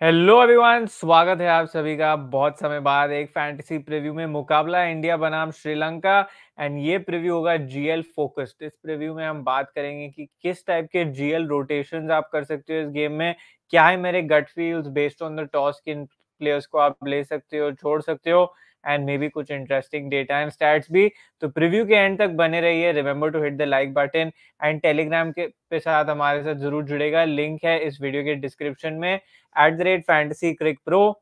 Hello everyone, स्वागत है आप सभी का बहुत समय बाद एक फैंटेसी प्रीव्यू में मुकाबला इंडिया बनाम श्रीलंका एंड ये प्रीव्यू होगा जीएल फोकस्ड इस प्रीव्यू में हम बात करेंगे कि किस टाइप के जीएल रोटेशंस आप कर सकते हो इस गेम में, क्या है मेरे gut feels based on the toss किन प्लेयर्स को आप ले सकते हो, छोड़ सकते हो एंड मे बी कुछ इंटरेस्टिंग डेटा एंड स्टैट्स भी। तो प्रीव्यू के एंड तक बने रहिए। Remember to hit the like button and Telegram के, पे साथ हमारे साथ ज़रूर जुड़ेगा। लिंक है इस वीडियो के डिस्क्रिप्शन में। At the rate fantasy cric pro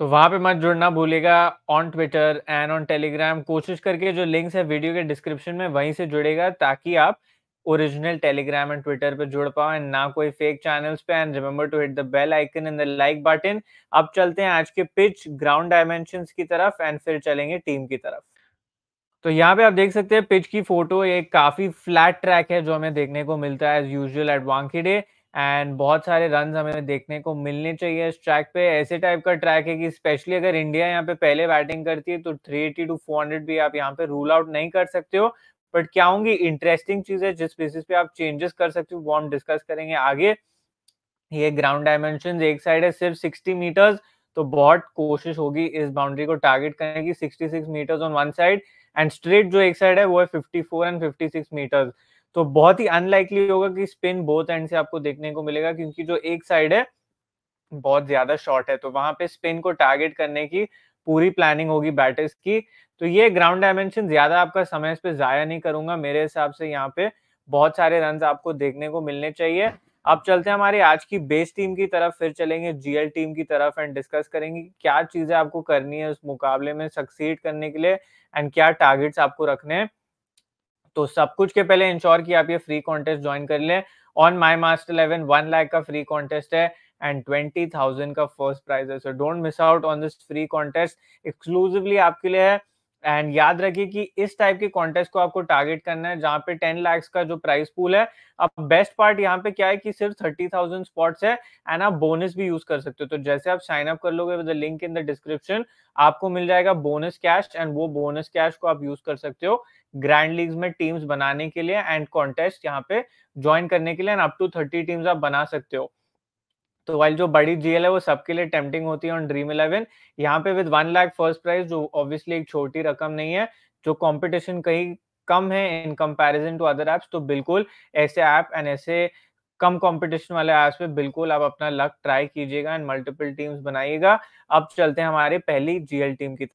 तो वहाँ पे मत जुड़ना भूलेगा on Twitter and on Telegram कोशिश करके जो लिंक्स है वीडियो के डिस्क्रिप्शन में वहीं से जुड़ेगा ताकि आप ओरिजिनल टेलीग्राम एंड ट्विटर पे जुड़ पाओ एंड ना कोई फेक चैनल्स पे and remember to hit the bell icon in the like button अब चलते हैं आज के पिच ग्राउंड डायमेंशंस की तरफ़ एंड फिर चलेंगे टीम की तरफ़। तो यहाँ पे आप देख सकते हैं पिच की फ़ोटो एक काफ़ी फ्लैट ट्रैक है जो हमें देखने को मिलता है as usual at Wankhede and बहुत सारे रन हमें देखने को मिलने चाहिए इस ट्रैक पे। ऐसे टाइप का ट्रैक है कि स्पेशली अगर इंडिया यहाँ पे पहले बैटिंग करती है तो 380 टू 400 भी आप यहाँ पे रूल आउट नहीं कर सकते हो। बट क्या होंगी इंटरेस्टिंग चीज़ है, जिस बेसिस पे आप चेंजेस कर सकते हो, वो हम डिस्कस करेंगे आगे। ये ग्राउंड डायमेंशन एक साइड है सिर्फ़ सिक्सटी मीटर्स तो बहुत कोशिश होगी इस बाउंड्री को टारगेट करने की six metres on one side and straight जो एक साइड है, वो है फोर एंड सिक्स मीटर्स तो बहुत ही अनलाइकली होगा कि स्पिन बोथ एंड से आपको देखने को मिलेगा, क्योंकि जो एक साइड है, बहुत ज़्यादा शॉर्ट है तो वहाँ पे स्पिन को टारगेट करने की पूरी प्लानिंग होगी बैटर्स की तो ये ग्राउंड डायमेंशन ज़्यादा आपका समय इस पे जाया नहीं करूँगा। मेरे हिसाब से यहाँ पे बहुत सारे रन आपको देखने को मिलने चाहिए। अब चलते हैं हमारी आज की बेस टीम की तरफ़, फिर चलेंगे जीएल टीम की तरफ़ एंड डिस्कस करेंगे क्या चीज़ें आपको करनी है उस मुकाबले में सक्सीड करने के लिए एंड क्या टारगेट्स आपको रखने हैं। तो सब कुछ के पहले इंश्योर कि आप ये फ्री कॉन्टेस्ट ज्वाइन कर लें। On my master eleven one lakh का फ्री कॉन्टेस्ट है। एंड ट्वेंटी थाउज़ेंड का फ़र्स्ट प्राइज है। So don't miss out on this free contest exclusively आपके लिए है। एंड याद रखिए कि इस टाइप के कॉन्टेस्ट को आपको टारगेट करना है, जहाँ पे टेन लैक्स का जो प्राइस पूल है, अब बेस्ट पार्ट यहाँ पे क्या है कि सिर्फ़ थर्टी थाउज़ेंड स्पॉट्स है एंड आप बोनस भी यूज़ कर सकते हो। तो जैसे आप साइन अप कर लोगे with link in the description आपको मिल जाएगा बोनस कैश एंड वो बोनस कैश को आप यूज़ कर सकते हो ग्रैंड लीग्स में टीम्स बनाने के लिए एंड कॉन्टेस्ट यहाँ पे ज्वाइन करने के लिए and up to thirty teams आप बना सकते हो। तो वाइल जो बड़ी जीएल है, वो सबके लिए टेम्पटिंग होती है ऑन ड्रीम इलेवन यहाँ पे with one lakh first prize जो ऑब्वियसली एक छोटी रकम नहीं है, जो कॉम्पिटिशन कहीं कम है in comparison to other apps तो बिल्कुल ऐसे ऐप एंड ऐसे कम कंपटीशन वाले ऐप्स पे बिल्कुल आप अपना लक ट्राई कीजिएगा एंड मल्टीपल टीम्स बनाइएगा। अब चलते हैं हमारे पहली जीएल टीम की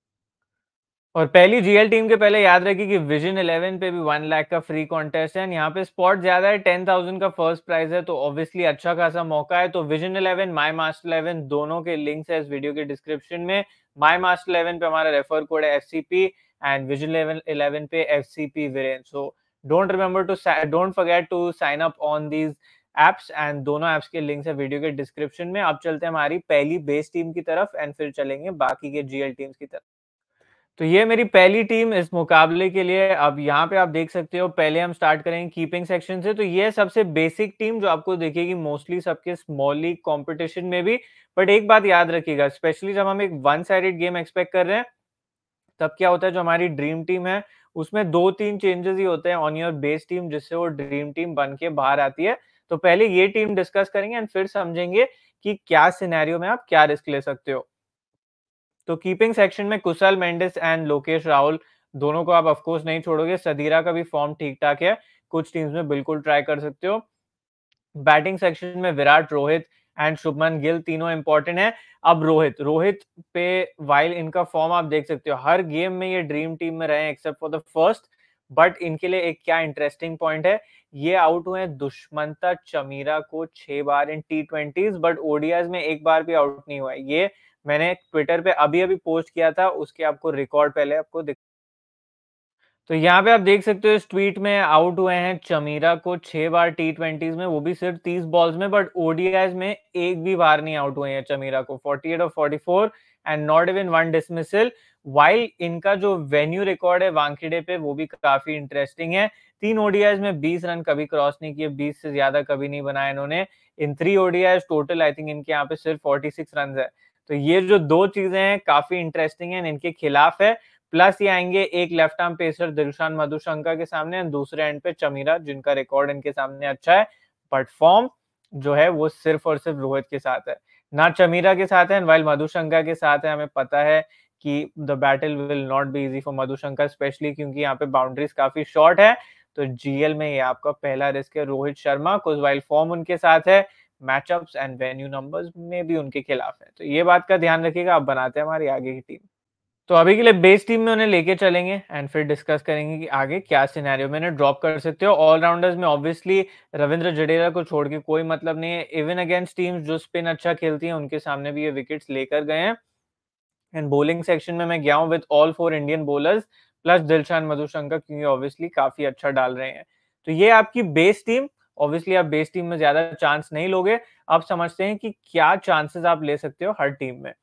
और पहली जीएल टीम के पहले याद रखिए कि विजन 11 पे भी वन लाख का फ्री कॉन्टेस्ट है यहाँ पे स्पॉट ज़्यादा है टेन थाउज़ेंड का फ़र्स्ट प्राइज है तो ऑब्वियसली अच्छा खासा मौका है। तो विजन 11 माई मास्टर 11 दोनों के लिंक्स है इस वीडियो के डिस्क्रिप्शन में। माई मास्टर 11 पे हमारा रेफर कोड है FCP एंड विजन 11 पे F C P Viren so don't remember to don't forget to sign up on these apps and दोनों एप्स के लिंक्स है वीडियो के डिस्क्रिप्शन में। अब चलते हैं हमारी पहली बेस टीम की तरफ़ एंड फिर चलेंगे बाकी के जीएल टीम्स की तरफ़। तो ये मेरी पहली टीम इस मुकाबले के लिए। अब यहाँ पे आप देख सकते हो, पहले हम स्टार्ट करेंगे कीपिंग सेक्शन से। तो ये सबसे बेसिक टीम जो आपको देखेगी मोस्टली सबके स्मॉल लीग कॉम्पिटिशन में भी। बट एक बात याद रखिएगा, स्पेशली जब हम एक वन साइडेड गेम एक्सपेक्ट कर रहे हैं, तब क्या होता है, जो हमारी ड्रीम टीम है, उसमें दो तीन चेंजेस ही होते हैं ऑन योर बेस टीम जिससे वो ड्रीम टीम बन के बाहर आती है। तो पहले ये टीम डिस्कस करेंगे एंड फिर समझेंगे कि क्या सिनेरियो में आप क्या रिस्क ले सकते हो। तो कीपिंग सेक्शन में कुशल, मेंडिस एंड लोकेश, राहुल दोनों को आप ऑफकोर्स नहीं छोड़ोगे। सदीरा का भी फॉर्म ठीक ठाक है। कुछ टीम्स में बिल्कुल ट्राई कर सकते हो। बैटिंग सेक्शन में विराट, रोहित एंड शुभमन गिल तीनों इंपॉर्टेंट है। अब रोहित रोहित पे वाइल इनका फॉर्म आप देख सकते हो। हर गेम में ये ड्रीम टीम में रहे except for the first but इनके लिए एक क्या इंटरेस्टिंग पॉइंट है। ये आउट हुए दुष्मंता चमीरा को छह बार in T twenties but ODIs में एक बार भी आउट नहीं हुआ ये मैंने ट्विटर पे अभी अभी पोस्ट किया था, उसके आपको रिकॉर्ड पहले आपको दिख तो यहाँ पे आप देख सकते हो इस ट्वीट में आउट हुए हैं चमीरा को छह बार टी ट्वेंटीज में, वो भी सिर्फ़ तीस बॉल्स में बट ओडीआईज में एक भी बार नहीं आउट हुए हैं चमीरा को। फोर्टी एट और forty four and not even one dismissal while इनका जो वेन्यू रिकॉर्ड है वांकीडे पे, वो भी काफ़ी इंटरेस्टिंग है। तीन ओडीआईज में बीस रन कभी क्रॉस नहीं किए, बीस से ज़्यादा कभी नहीं बनाया इन्होंने। In three ODIs total I think इनके यहाँ पे सिर्फ़ फोर्टी सिक्स रन है। तो ये जो दो चीज़ें हैं काफ़ी इंटरेस्टिंग है इनके खिलाफ है प्लस ये आएँगे एक left arm pacer Dilshan Madushanka के सामने दूसरे एंड पे चमीरा जिनका रिकॉर्ड इनके सामने अच्छा है बट फॉर्म जो है वो सिर्फ़ और सिर्फ़ रोहित के साथ है। ना चमीरा के साथ है एंड व्हाइल मधुशंका के साथ है हमें पता है कि the battle will not be easy for Madushanka specially क्योंकि यहाँ पे बाउंड्रीज़ काफ़ी शॉर्ट है। तो जीएल में ये आपका पहला रिस्क है रोहित शर्मा कुछ व्हाइल फॉर्म उनके साथ है, मैचअप्स एंड वेन्यू नंबर्स में भी उनके खिलाफ है। तो ये बात का ध्यान रखिएगा, अब बनाते हैं हमारी आगे की टीम। तो अभी के लिए बेस टीम में उन्हें लेके चलेंगे एंड फिर डिस्कस करेंगे कि आगे क्या सिनेरियो में ड्रॉप कर सकते हो ऑलराउंडर्स में ऑब्वियसली रविंद्र जडेजा को छोड़ के कोई मतलब नहीं है इवन अगेंस्ट टीम्स जो स्पिन अच्छा खेलती हैं उनके सामने भी ये विकेट्स लेकर गए हैं एंड बॉलिंग सेक्शन में मैं गया हूँ with all four Indian bowlers plus Dilshan Madushanka क्योंकि ऑब्वियसली काफ़ी अच्छा डाल रहे हैं तो ये आपकी बेस टीम ऑब्वियसली आप बेस टीम में ज़्यादा चांस नहीं लोगे। आप समझते हैं कि क्या चांसेस आप ले सकते हो हर टीम में।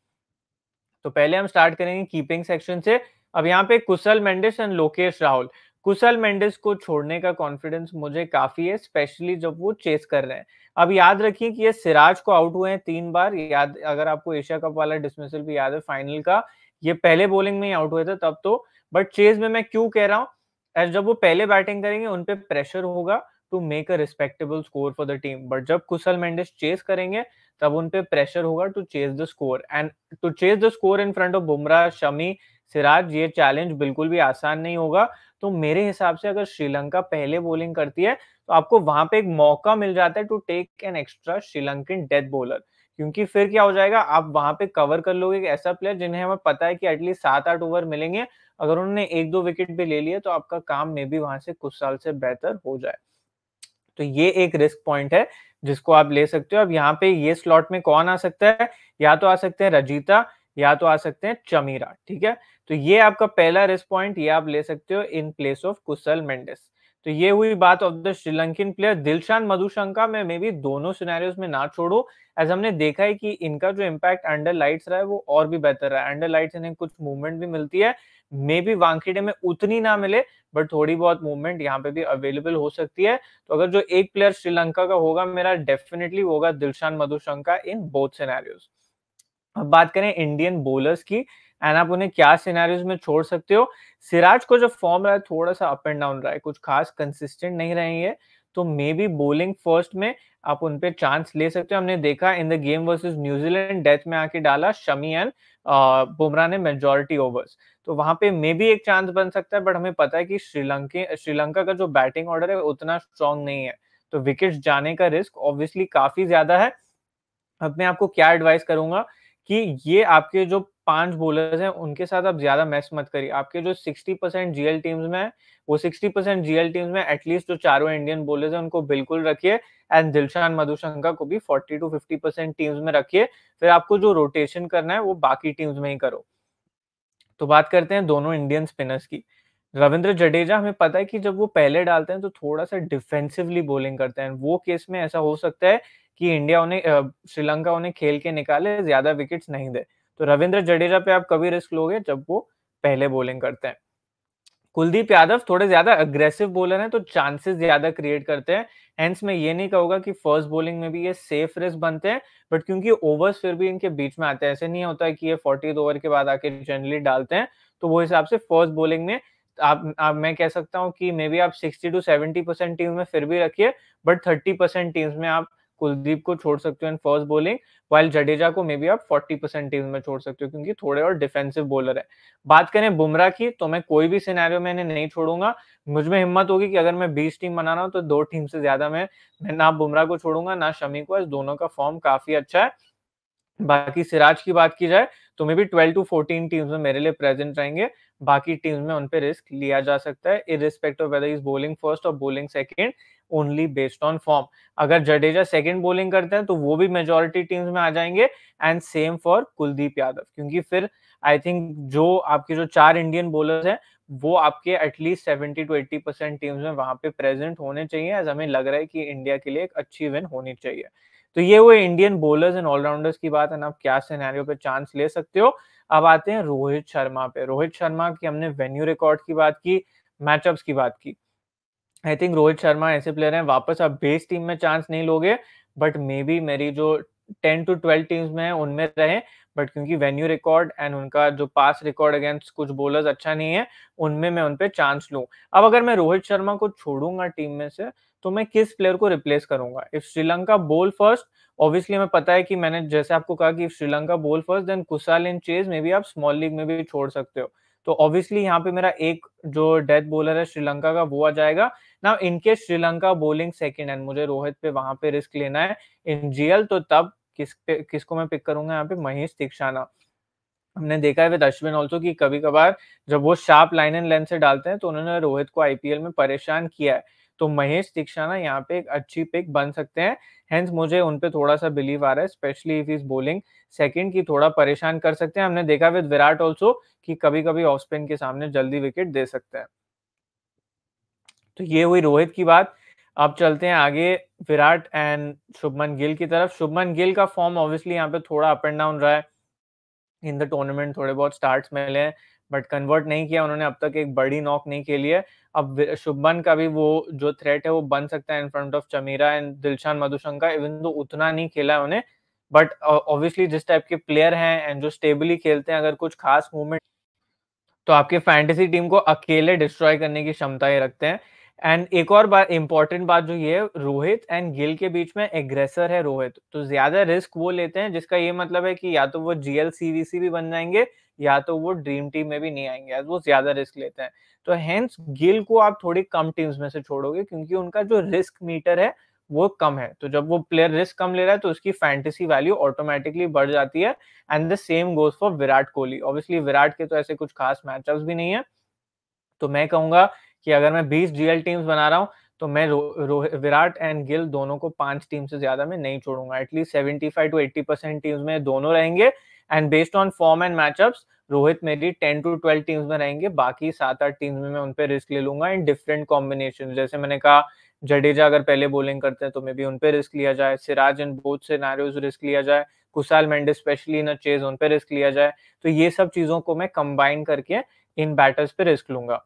तो पहले हम स्टार्ट करेंगे कीपिंग सेक्शन से। अब यहाँ पे कुशल मेंडिस एंड लोकेश राहुल। कुशल मेंडिस को छोड़ने का कॉन्फिडेंस मुझे काफ़ी है स्पेशली जब वो चेस कर रहे हैं। अब याद रखिए कि ये सिराज को आउट हुए हैं तीन बार। याद, अगर आपको एशिया कप वाला डिसमिसल भी याद है फाइनल का, ये पहले बॉलिंग में ही आउट हुए थे तब तो। बट चेज में मैं क्यों कह रहा हूँ? जब वो पहले बैटिंग करेंगे, उन पे प्रेशर होगा। To make a respectable score for the team but जब कुशल मेंडिस चेस करेंगे, तब उन पे प्रेशर होगा to chase the score and to chase the score in front of Bumrah Shami Siraj ये चैलेंज बिल्कुल भी आसान नहीं होगा। तो मेरे हिसाब से अगर श्रीलंका पहले बॉलिंग करती है तो आपको वहाँ पे एक मौका मिल जाता है to take an extra Sri Lankan death bowler क्योंकि फिर क्या हो जाएगा, आप वहाँ पे कवर कर लोगे एक ऐसा प्लेयर जिन्हें हमें पता है कि एटलीस्ट सात आठ ओवर मिलेंगे। अगर उन्होंने एक दो विकेट भी ले लिए तो आपका काम में भी वहाँ से कुछ साल से बेहतर हो जाए। तो ये एक रिस्क पॉइंट है, जिसको आप ले सकते हो। अब यहाँ पे ये स्लॉट में कौन आ सकता है? या तो आ सकते हैं रजीता, या तो आ सकते हैं चमीरा, ठीक है? तो ये आपका पहला रिस्क पॉइंट ये आप ले सकते हो in place of Kusal Mendis तो ये हुई बात of the Sri Lankan player Dilshan Madushanka में मे भी दोनों सिनेरियोज में ना छोड़ो। एज हमने देखा है कि इनका जो इम्पैक्ट अंडर लाइट्स रहा है, वो और भी बेहतर रहा है। अंडर लाइट्स इन्हें कुछ मूवमेंट भी मिलती है। मे बी वांखेड़े में उतनी ना मिले बट थोड़ी बहुत मूवमेंट यहाँ पे भी अवेलेबल हो सकती है। तो अगर जो एक प्लेयर श्रीलंका का होगा, मेरा डेफिनेटली होगा Dilshan Madushanka in both scenarios अब बात करें इंडियन बोलर्स की एंड आप उन्हें क्या सिनेरियोज में छोड़ सकते हो? सिराज को जो फॉर्म रहा है थोड़ा सा अप एंड डाउन रहा है, कुछ खास कंसिस्टेंट नहीं रहे हैं तो मे बी बोलिंग फ़र्स्ट में आप उन पे चांस ले सकते हो। हमने देखा in the game versus New Zealand death में आके डाला शमी एंड बुमराह ने मेजोरिटी ओवर्स तो वहाँ पे मे भी एक चांस बन सकता है बट हमें पता है कि श्रीलंके, श्रीलंका का जो बैटिंग ऑर्डर है उतना स्ट्रॉन्ग नहीं है। तो विकेट जाने का रिस्क ऑब्वियसली काफ़ी ज़्यादा है। अब मैं आपको क्या एडवाइस करूँगा कि ये आपके जो पाँच बॉलर्स हैं, उनके साथ आप ज़्यादा मैच मत करिए। आपके जो 60 परसेंट जीएल टीम्स में वो 60 परसेंट जीएल टीम्स में एटलीस्ट जो चारों इंडियन बॉलर्स हैं, उनको बिल्कुल रखिए एंड दिलशान मधुशंका को भी 40 टू 50 परसेंट टीम्स में रखिए। फिर आपको जो रोटेशन करना है, वो बाकी टीम्स में ही करो। तो बात करते हैं दोनों इंडियन स्पिनर्स की। रविंद्र जडेजा, हमें पता है कि जब वो पहले डालते हैं तो थोड़ा सा डिफेंसिवली बॉलिंग करते हैं। वो केस में ऐसा हो सकता है कि इंडिया उन्हें श्रीलंका उन्हें खेल के निकाले, ज़्यादा विकेट्स नहीं दे। तो रविंद्र जडेजा पे आप कभी रिस्क लोगे जब वो पहले बॉलिंग करते हैं? कुलदीप यादव थोड़े ज़्यादा अग्रेसिव बॉलर हैं तो चांसेस ज़्यादा क्रिएट करते हैं। हेंस मैं ये नहीं कहूँगा कि फ़र्स्ट बॉलिंग में भी ये सेफ़ रिस्क बनते हैं बट क्योंकि ओवर्स फिर भी इनके बीच में आते हैं ऐसे नहीं होता है कि ये फोर्टी ओवर के बाद आके जनरली डालते हैं तो वो हिसाब से फ़र्स्ट बॉलिंग में आप, आप मैं कह सकता हूँ कि मे बी आप sixty to seventy percent team में फिर भी रखिए बट थर्टी परसेंट टीम्स में आप कुलदीप को छोड़ सकते हो in first bowling while Jadeja को मे बी आप 40 परसेंट टीम में छोड़ सकते हो, क्योंकि थोड़े और डिफेंसिव बॉलर है। बात करें बुमराह की तो मैं कोई भी सिनेरियो में इन्हें नहीं छोड़ूँगा। मुझमें हिम्मत होगी कि अगर मैं 20 टीम बना रहा हूँ तो दो टीम से ज़्यादा मैं मैं ना बुमराह को छोड़ूँगा, ना शमी को। दोनों का फॉर्म काफ़ी अच्छा है। बाकी सिराज की बात की जाए तो maybe twelve to fourteen teams में मेरे लिए प्रेजेंट रहेंगे। बाकी टीम्स में उन पे रिस्क लिया जा सकता है irrespective of whether is bowling first और bowling second only based on form अगर जडेजा सेकेंड बोलिंग करते हैं तो वो भी मेजोरिटी टीम्स में आ जाएँगे and same for Kuldeep Yadav क्योंकि फिर आई थिंक जो आपके जो चार इंडियन बॉलर्स हैं, वो आपके at least seventy to eighty percent teams में वहाँ पे प्रेजेंट होने चाहिए एज हमें लग रहा है कि इंडिया के लिए एक अच्छी विन होनी चाहिए। तो ये वो इंडियन बॉलर्स एंड ऑलराउंडर्स की बात है ना, आप क्या सिनेरियो पे चांस ले सकते हो? अब आते हैं रोहित शर्मा पे। रोहित शर्मा की हमने वेन्यू रिकॉर्ड की बात की मैचअप्स की बात की। आई थिंक रोहित शर्मा ऐसे प्लेयर हैं, वापस आप बेस टीम में चांस नहीं लोगे बट मे बी मेरी जो टेन टू ट्वेल्व टीम्स में है, उनमें रहे बट क्योंकि वेन्यू रिकॉर्ड एंड उनका जो पास रिकॉर्ड अगेंस्ट कुछ बॉलर्स अच्छा नहीं है, उनमें मैं उन पे चांस लूँ। अब अगर मैं रोहित शर्मा को छोड़ूँगा टीम में से तो मैं किस प्लेयर को रिप्लेस करूँगा if Sri Lanka bowl first obviously हमें पता है कि मैंने जैसे आपको कहा कि Sri Lanka bowl first then Kushal in chase maybe आप स्मॉल लीग में भी छोड़ सकते हो। तो ऑब्वियसली यहाँ पे मेरा एक जो डेथ बॉलर है श्रीलंका का, वो आ जाएगा। ना in case Sri Lanka bowling second and मुझे रोहित पे वहाँ पे रिस्क लेना है इन जीएल तो तब किस पे, किसको मैं पिक करूँगा यहाँ पे महेश तीक्षाना। हमने देखा है विद अश्विन ऑल्सो कि कभी-कभार जब वो शार्प लाइन एंड लेंथ से डालते हैं तो उन्होंने रोहित को आईपीएल में परेशान किया है। तो महेश तीक्षाना यहाँ पे एक अच्छी पिक बन सकते हैं। हेंस मुझे उन पे थोड़ा-सा बिलीव आ रहा है specially if is bowling second की थोड़ा परेशान कर सकते हैं। हमने देखा विद विराट ऑल्सो कि कभी-कभी ऑफ़ स्पिन के सामने जल्दी विकेट दे सकते हैं। तो ये हुई रोहित की बात। अब चलते हैं आगे विराट एंड शुभमन गिल की तरफ़। शुभमन गिल का फॉर्म ऑब्वियसली यहाँ पे थोड़ा अप एंड डाउन रहा है। इन द टूर्नामेंट थोड़े बहुत स्टार्ट मिले हैं बट कन्वर्ट नहीं किया उन्होंने अब तक एक बड़ी नॉक नहीं खेली है अब शुभमन का भी वो जो थ्रेट है, वो बन सकता है in front of Chameera and Dilshan Madushanka even तो उतना नहीं खेला है उन्हें बट ऑब्वियसली जिस टाइप के प्लेयर हैं एंड जो स्टेबली खेलते हैं, अगर कुछ खास मूवमेंट तो आपके फैंटेसी टीम को अकेले डिस्ट्रॉय करने की क्षमता ही रखते हैं। एंड एक और बात इंपॉर्टेंट बात जो ये रोहित एंड गिल के बीच में एग्रेसर है रोहित। तो ज़्यादा रिस्क वो लेते हैं, जिसका ये मतलब है कि या तो वो जीएल सीवीसी भी बन जाएँगे, या तो वो ड्रीम टीम में भी नहीं आएँगे, वो ज़्यादा रिस्क लेते हैं। तो हेंस गिल को आप थोड़ी कम टीम्स में से छोड़ोगे, क्योंकि उनका जो रिस्क मीटर है, वो कम है। तो जब वो प्लेयर रिस्क कम ले रहा है तो उसकी फैंटेसी वैल्यू ऑटोमेटिकली बढ़ जाती है। And the same goes for Virat Kohli. Obviously Virat के तो ऐसे कुछ खास मैचअप्स भी नहीं है। तो मैं कहूँगा कि अगर मैं 20 जीएल टीम्स बना रहा हूँ तो मैं विराट एंड गिल दोनों को पाँच टीम से ज़्यादा में नहीं छोड़ूँगा। एटलीस्ट 75 टू 80 परसेंट टीम्स में दोनों रहेंगे and based on form and matchups Rohit मेरी टेन टू 12 टीम्स में रहेंगे, बाकी सात आठ टीम्स में मैं उन पे रिस्क ले लूँगा इन डिफरेंट कॉम्बिनेशन जैसे मैंने कहा, जडेजा अगर पहले बॉलिंग करते हैं तो मे बी उन पे रिस्क लिया जाए, Siraj in both scenarios risk लिया जाए Kushal Mendis specially in chase उन पे रिस्क लिया जाए तो ये सब चीज़ों को मैं कंबाइन करके इन बैटर्स पे रिस्क लूँगा।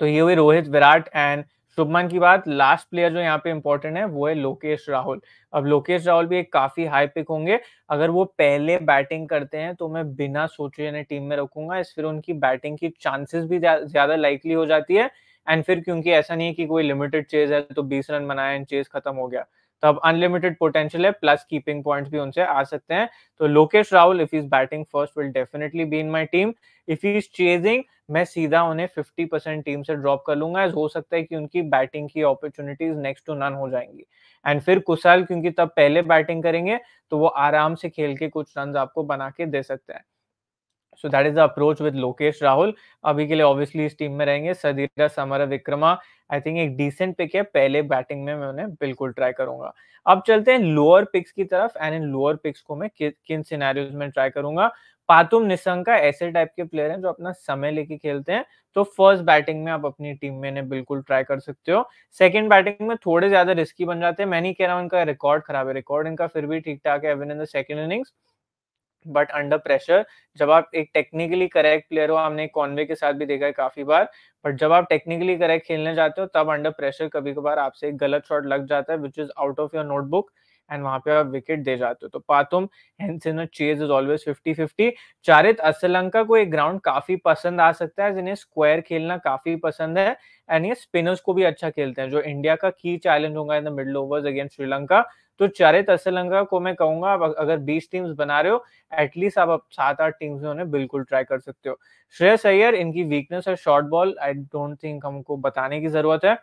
तो ये हुई रोहित, विराट एंड शुभमन की बात। लास्ट प्लेयर जो यहाँ पे इंपॉर्टेंट है, वो है लोकेश राहुल। अब लोकेश राहुल भी एक काफ़ी हाई पिक होंगे। अगर वो पहले बैटिंग करते हैं तो मैं बिना सोचे इन्हें टीम में रखूँगा। इस फिर उनकी बैटिंग की चांसेस भी ज़्यादा लाइकली हो जाती है। एंड फिर क्योंकि ऐसा नहीं है कि कोई लिमिटेड चेज है तो 20 रन बनाए एंड चेज खत्म हो गया। तो अब अनलिमिटेड पोटेंशियल है प्लस कीपिंग पॉइंट्स भी उनसे आ सकते हैं। तो Lokesh Rahul if is batting first will definitely be in my team if he is chasing मैं सीधा उन्हें 50 परसेंट टीम से ड्रॉप कर लूँगा। हो सकता है कि उनकी बैटिंग की अपॉर्चुनिटीज़ नेक्स्ट टू नन हो जाएँगी। एंड फिर कुशाल क्योंकि तब पहले बैटिंग करेंगे तो वो आराम से खेल के कुछ रन आपको बना के दे सकते हैं। So that is the approach with Lokesh Rahul अभी के लिए ऑब्वियसली इस टीम में रहेंगे। Sadeera, Samarawickrama I think एक डिसेंट पिक है, पहले बैटिंग में मैं उन्हें बिल्कुल ट्राई करूँगा। अब चलते हैं लोअर पिक्स की तरफ़ एंड इन लोअर पिक्स को मैं किन सिनेरियोज में ट्राई करूँगा। पातुम निशंका ऐसे टाइप के प्लेयर हैं जो अपना समय लेके खेलते हैं तो फ़र्स्ट बैटिंग में आप अपनी टीम में इन्हें बिल्कुल ट्राई कर सकते हो। सेकंड बैटिंग में थोड़े ज़्यादा रिस्की बन जाते हैं। मैं नहीं कह रहा हूँ इनका रिकॉर्ड खराब है रिकॉर्ड इनका फिर भी ठीक ठाक है in the second innings but under pressure जब आप एक टेक्निकली करेक्ट प्लेयर हो हमने कॉन्वे के साथ भी देखा है काफ़ी बार बट जब आप टेक्निकली करेक्ट खेलने जाते हो, तब अंडर प्रेशर कभी कभार आपसे एक गलत शॉट लग जाता है which is out of your notebook and वहाँ पे आप विकेट दे जाते हो। तो Pathum chase is always 50 50 Charith Asalanka को एक ग्राउंड काफ़ी पसंद आ सकता है जिन्हें स्क्वायर खेलना काफ़ी पसंद है एंड ये स्पिनर्स को भी अच्छा खेलते हैं, जो इंडिया का की चैलेंज होगा in the middle overs against Sri Lanka तो चारित असलंका को मैं कहूँगा, आप अगर 20 टीम्स बना रहे हो एटलीस्ट आप सात आठ टीम्स में उन्हें बिल्कुल ट्राई कर सकते हो। श्रेयस अय्यर, इनकी वीकनेस है short ball I don't think हमको बताने की ज़रूरत है।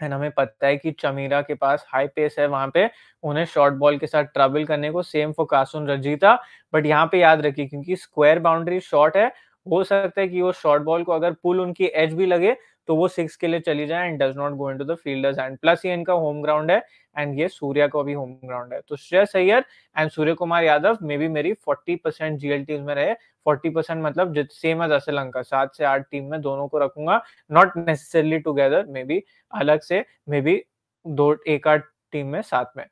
एंड हमें पता है कि चमीरा के पास हाई पेस है वहाँ पे, उन्हें शॉर्ट बॉल के साथ ट्रबल करने को same for Kasun Rajitha but यहाँ पे याद रखिए, क्योंकि स्क्वायर बाउंड्री शॉर्ट है, हो सकता है कि वो शॉर्ट बॉल को अगर पुल उनकी एज भी लगे तो वो सिक्स के लिए चली जाए and does not go into the fielders and plus ये इनका होम ग्राउंड है एंड ये सूर्या का भी होम ग्राउंड है। तो Shreyas Iyer and Surya Kumar Yadav maybe मेरी 40 परसेंट जीएल टीम में रहे। 40 परसेंट मतलब सेम एज असलंका सात से आठ टीम में दोनों को रखूँगा। Not necessarily together maybe अलग से मे बी दो, एक आठ टीम में साथ में।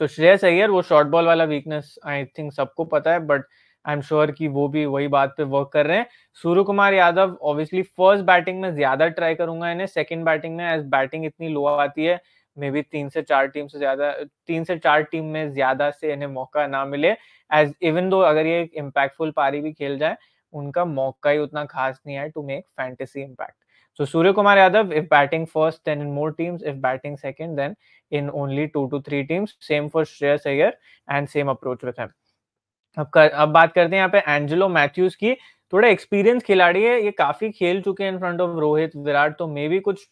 तो श्रेयस अय्यर वो शॉर्ट बॉल वाला वीकनेस आई थिंक सबको पता है बट आई एम श्योर कि वो भी वही बात पे वर्क कर रहे हैं Surya Kumar Yadav obviously first batting में ज़्यादा ट्राई करूँगा इन्हें सेकंड बैटिंग में एज बैटिंग इतनी लो आती है मे बी तीन से चार टीम से ज़्यादा तीन से चार टीम में ज़्यादा से इन्हें मौका ना मिले एज इवन दो अगर ये इम्पैक्टफुल पारी भी खेल जाए उनका मौका ही उतना खास नहीं है to make fantasy impact So Surya Kumar Yadav, if batting first, then in more teams. If batting second, then in only two to three teams. Same for Shreyas Iyer and same approach with him. अब कर, अब बात करते हैं यहाँ पे Angelo Mathews की। थोड़ा एक्सपीरियंस खिलाड़ी है ये काफ़ी खेल चुके हैं in front of Rohit Virat तो मे भी कुछ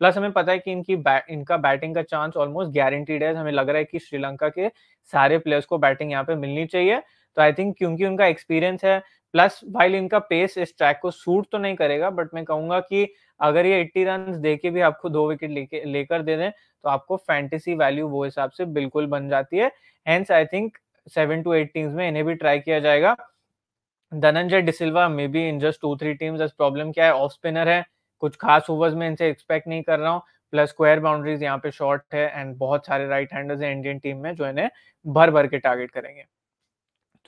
प्लस हमें पता है कि इनकी बै, इनका बैटिंग का चांस ऑलमोस्ट गारंटीड है। हमें लग रहा है कि श्रीलंका के सारे प्लेयर्स को बैटिंग यहाँ पे मिलनी चाहिए। तो आई थिंक क्योंकि उनका एक्सपीरियंस है प्लस वाइल इनका पेस इस ट्रैक को सूट तो नहीं करेगा बट मैं कहूँगा कि अगर ये 80 रन दे के भी आपको दो विकेट लेके, लेकर दे दें तो आपको फैंटेसी वैल्यू वो हिसाब से बिल्कुल बन जाती है। Hence I think seven two eight teams में इन्हें भी ट्राई किया जाएगा। Dhananjaya de Silva may be in just two three teams problem क्या है ऑफ़ स्पिनर है। कुछ खास ओवर्स में इनसे एक्सपेक्ट नहीं कर रहा हूँ। प्लस स्क्वायर बाउंड्रीज यहाँ पे शॉर्ट है एंड बहुत सारे राइट हैंडर्स हैं इंडियन टीम में, जो इन्हें भर भर के टारगेट करेंगे।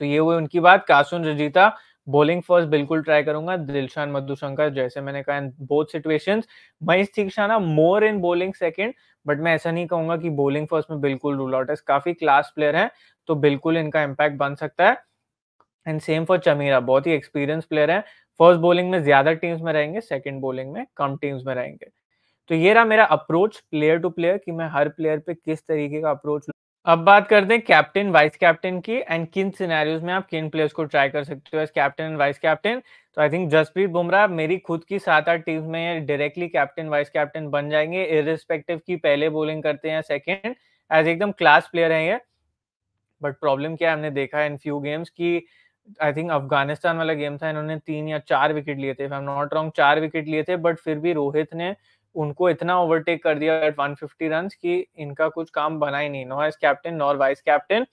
तो ये हुई उनकी बात। कासुन रजीता बॉलिंग फ़र्स्ट बिल्कुल ट्राई करूँगा। दिलशान मधुशंकर, जैसे मैंने कहा in both situations Maheesh Theekshana more in bowling second but मैं ऐसा नहीं कहूँगा कि बॉलिंग फ़र्स्ट में बिल्कुल रूल आउट है। काफ़ी क्लास प्लेयर है तो बिल्कुल इनका इम्पैक्ट बन सकता है। एंड सेम फॉर चमीरा बहुत ही एक्सपीरियंस प्लेयर है। फ़र्स्ट बॉलिंग में ज़्यादा टीम्स में रहेंगे सेकंड बॉलिंग में कम टीम्स में रहेंगे। तो ये रहा मेरा अप्रोच प्लेयर टू प्लेयर कि मैं हर प्लेयर पे किस तरीके का अप्रोच अब बात करते हैं कैप्टन वाइस कैप्टन की एंड किन सिनेरियोज में आप किन प्लेयर्स को ट्राई कर सकते हो as captain and vice captain तो आई थिंक जसप्रीत बुमराह मेरी खुद की सात आठ टीम में डायरेक्टली कैप्टन वाइस कैप्टन बन जाएँगे इरिस्पेक्टिव की पहले बॉलिंग करते हैं सेकेंड एज एकदम क्लास प्लेयर है ये। बट प्रॉब्लम क्या हमने देखा है इन फ्यू गेम्स की आई थिंक अफ़गानिस्तान वाला गेम था, इन्होंने तीन या चार विकेट लिए थे आई एम नॉट रॉन्ग चार विकेट लिए थे बट फिर भी रोहित ने उनको इतना ओवरटेक कर दिया एट 150 रन कि इनका कुछ काम बना ही नहीं। No as captain nor vice captain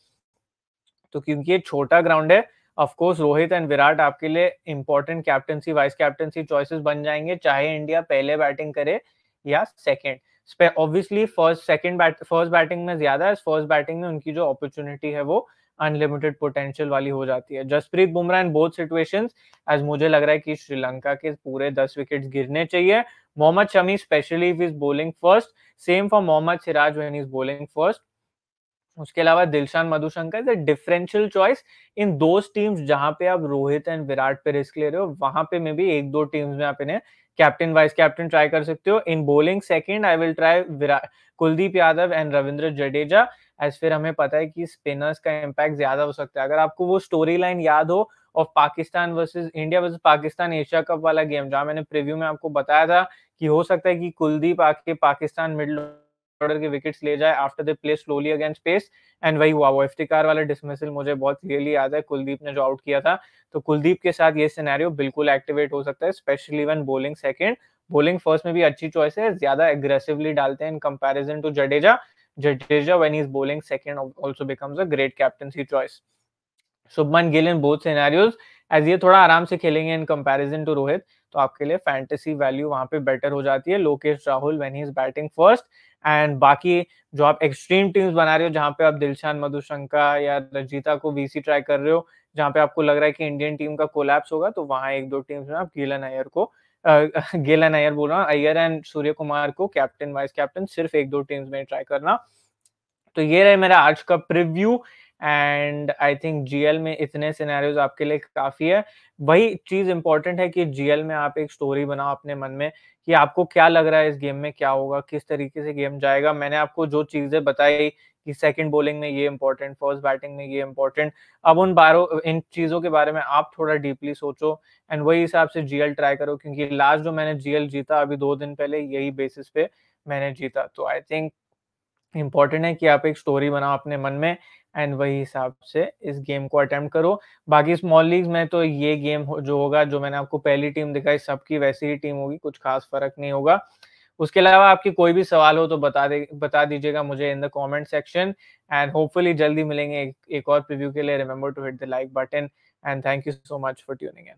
तो क्योंकि ये छोटा ग्राउंड है of course Rohit and Virat आपके लिए important captaincy vice captaincy choices बन जाएँगे, चाहे इंडिया पहले बैटिंग करे या second obviously first second bat first batting में ज़्यादा है फ़र्स्ट बैटिंग में उनकी जो अपॉर्चुनिटी है वो अनलिमिटेड पोटेंशियल वाली हो जाती है। Jasprit Bumrah in both situations as मुझे लग रहा है कि श्रीलंका के पूरे 10 विकेट्स गिरने चाहिए। Mohammed Shami specially if is bowling first same for Mohammed Siraj when is bowling first उसके अलावा Dilshan Madushanka is differential choice in दो टीम्स जहाँ पे आप रोहित एंड विराट पे रिस्क ले रहे हो, वहाँ पे में भी एक दो टीम्स में आप इन्हें कैप्टन वाइस कैप्टन ट्राई कर सकते हो. In bowling second I will try Virat Kuldeep Yadav and Ravindra Jadeja. As फिर हमें पता है कि स्पिनर्स का इम्पैक्ट ज़्यादा हो सकता है। अगर आपको वो स्टोरी लाइन याद हो of Pakistan versus India versus Pakistan Asia cup वाला गेम जहाँ मैंने प्रीव्यू में आपको बताया था कि हो सकता है कि कुलदीप आके पाकिस्तान मिडल ऑर्डर के विकेट्स ले जाए after they play slowly against pace and वही हुआ, वो इफ्तिकार वाला डिसमिसल मुझे बहुत क्लियरली याद है, कुलदीप ने जो आउट किया था। तो कुलदीप के साथ ये सिनेरियो बिल्कुल एक्टिवेट हो सकता है specially one bowling second bowling first में भी अच्छी चॉइस है, ज़्यादा एग्रेसिवली डालते हैं in comparison to Jadeja Jadeja, when he's bowling second, also becomes a great captaincy choice. Subman Gill in both scenarios. As ये थोड़ा आराम से खेलेंगे इन कंपैरिजन टू रोहित तो आपके लिए फैंटेसी वैल्यू वहाँ पे बेटर हो जाती है। Lokesh Rahul when he is batting first and बाकी जो आप एक्सट्रीम टीम्स बना रहे हो, जहाँ पे आप दिलशान मधुशंका या रजीता को वीसी ट्राई कर रहे हो, जहाँ पे आपको लग रहा है कि इंडियन टीम का कोलैप्स होगा तो वहाँ एक दो टीम्स में आप गीलन अयर को गेलन अयर बोल रहा हूँ अयर एंड सूर्य कुमार को कैप्टन वाइस कैप्टन सिर्फ़ एक दो टीम्स में ट्राई करना। तो ये रहे मेरा आज का preview and I think GL में इतने सिनेरियोज आपके लिए काफ़ी है। वही चीज़ इंपॉर्टेंट है कि जीएल में आप एक स्टोरी बनाओ अपने मन में कि आपको क्या लग रहा है इस गेम में, क्या होगा, किस तरीके से गेम जाएगा। मैंने आपको जो चीज़ें बताई कि सेकंड बॉलिंग में ये इंपॉर्टेंट फ़र्स्ट बैटिंग में ये इंपॉर्टेंट अब उन बारों, इन चीज़ों के बारे में आप थोड़ा डीपली सोचो एंड वही हिसाब से जीएल ट्राई करो, क्योंकि लास्ट जो मैंने जीएल जीता अभी दो दिन पहले यही बेसिस पे मैंने जीता। तो आई थिंक इंपॉर्टेंट है कि आप एक स्टोरी बनाओ अपने मन में एंड वही हिसाब से इस गेम को अटेम्प्ट करो। बाकी स्मॉल लीग में तो ये गेम जो होगा जो मैंने आपको पहली टीम दिखाई सबकी वैसी ही टीम होगी कुछ खास फ़र्क नहीं होगा। उसके अलावा आपकी कोई भी सवाल हो तो बता दे बता दीजिएगा मुझे in the comment section and hopefully जल्दी मिलेंगे एक, एक और प्रीव्यू के लिए। Remember to hit the like button and thank you so much for tuning in.